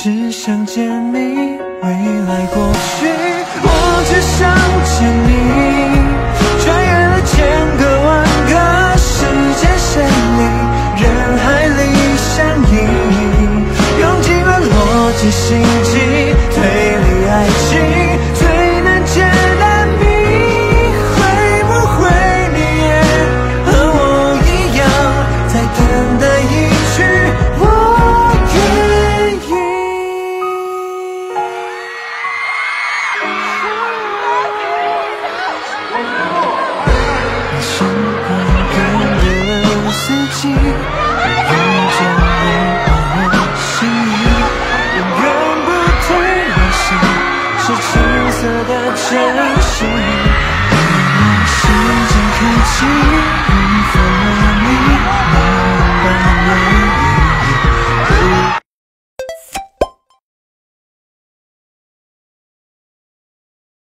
只想见你，未来过去，我只想见你。穿越了千个万个时间线里，人海里相依，用尽了逻辑心机。任时光更四季任宇宙物换或星永远不退流行是青涩的真心。